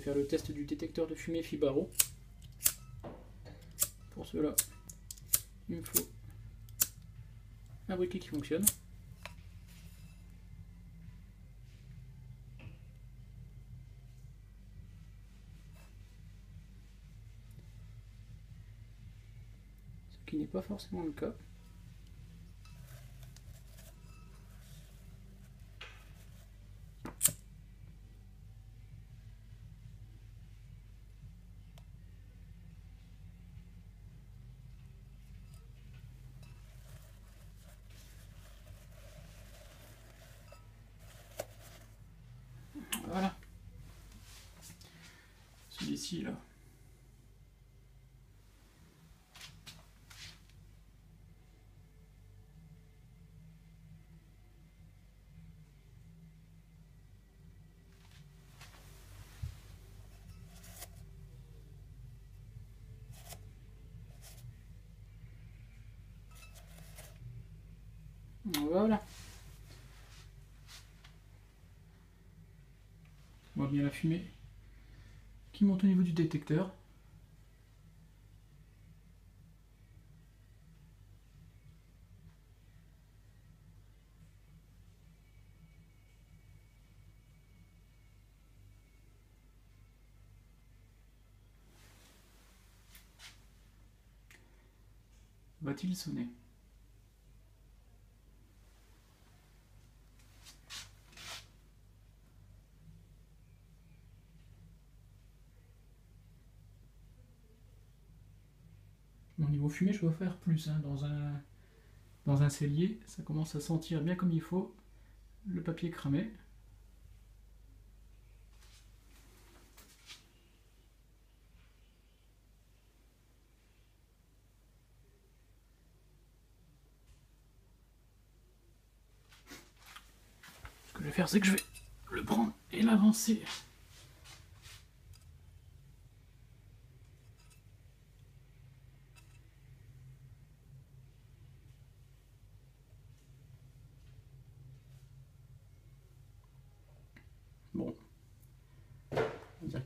faire le test du détecteur de fumée Fibaro. Pour cela, il me faut un briquet qui fonctionne. Ce qui n'est pas forcément le cas. Voilà. Là. Voilà. On voit bien la fumée qui monte au niveau du détecteur. Va-t-il sonner? Au niveau fumée, je vais faire plus. hein, Dans, un, dans un cellier, ça commence à sentir bien comme il faut le papier cramé. Ce que je vais faire, c'est que je vais le prendre et l'avancer.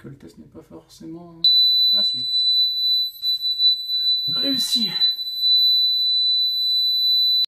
Le test n'est pas forcément... Ah si. Réussi